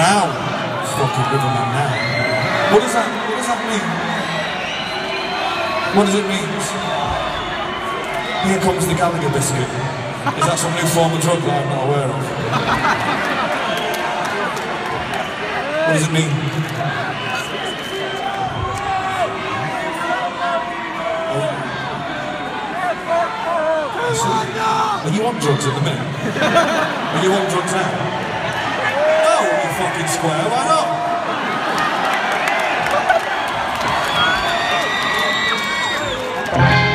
Now, fucking now. What does that, what does that mean? What does it mean? Here comes the Gallagher biscuit. Is that some new form of drug that I'm not aware of? What does it mean? Are you on drugs at the minute? Are you on drugs now? square one up. Thank